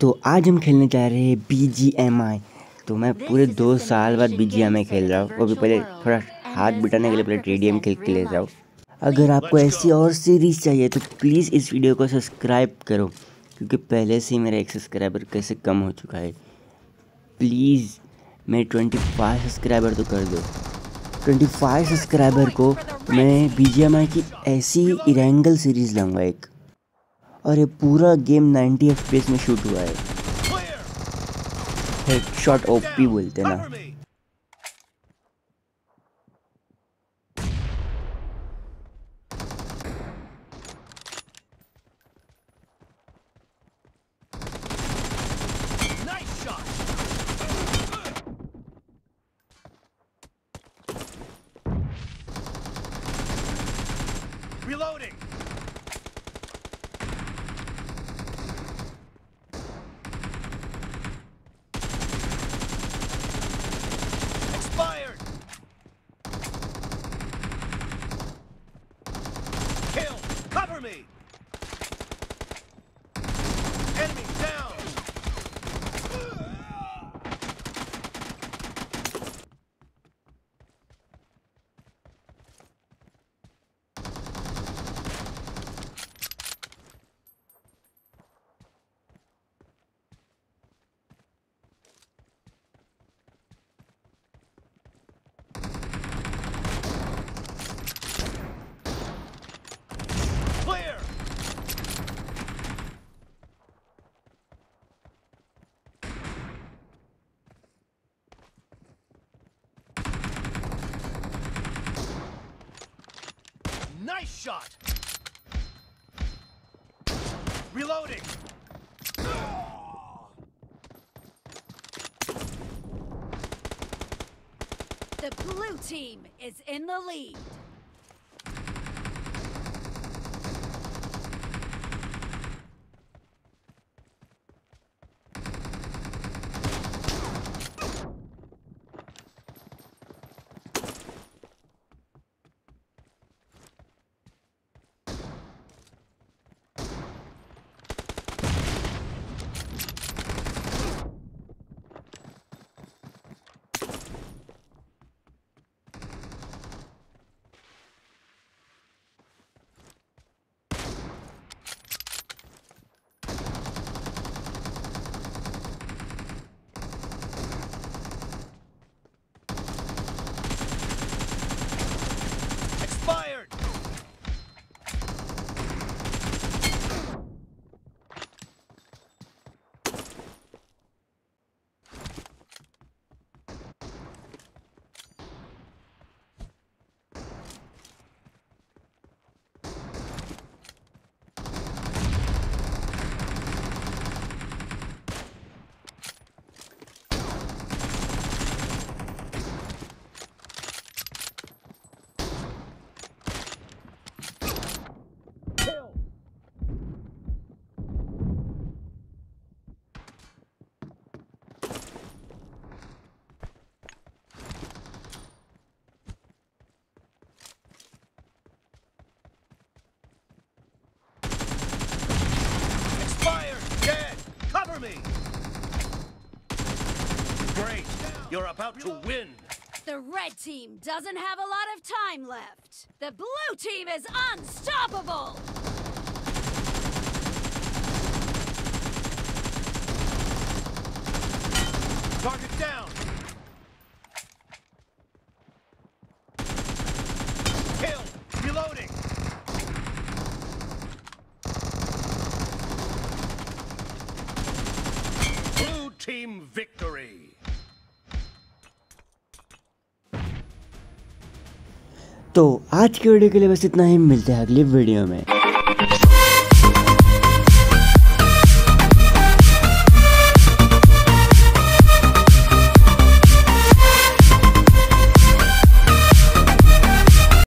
तो आज हम खेलने जा रहे हैं बी जी एम आई तो मैं पूरे दो साल बाद बी जी एम आई खेल रहा हूँ। वो भी पहले थोड़ा हाथ बिटाने के लिए पहले टेडियम खेल के ले जाओ अगर आपको ऐसी और सीरीज़ चाहिए तो प्लीज़ इस वीडियो को सब्सक्राइब करो क्योंकि पहले से ही मेरा एक सब्सक्राइबर कैसे कम हो चुका है। प्लीज़ मेरे ट्वेंटी फाइव सब्सक्राइबर तो कर दो। ट्वेंटी फाइव सब्सक्राइबर को मैं बी जी एम आई की ऐसी इरेंगल सीरीज़ लाऊँगा एक। और ये पूरा गेम 90 एफ़ में शूट हुआ है। हेडशॉट ओपी बोलते ना। Reloading! Me! Nice shot! Reloading! The blue team is in the lead. Great! You're about to win! The red team doesn't have a lot of time left. The blue team is unstoppable. Target down! Kill! Reloading! Blue team victory! तो आज के video के लिए बस इतना ही मिलते हैं अगली वीडियो में।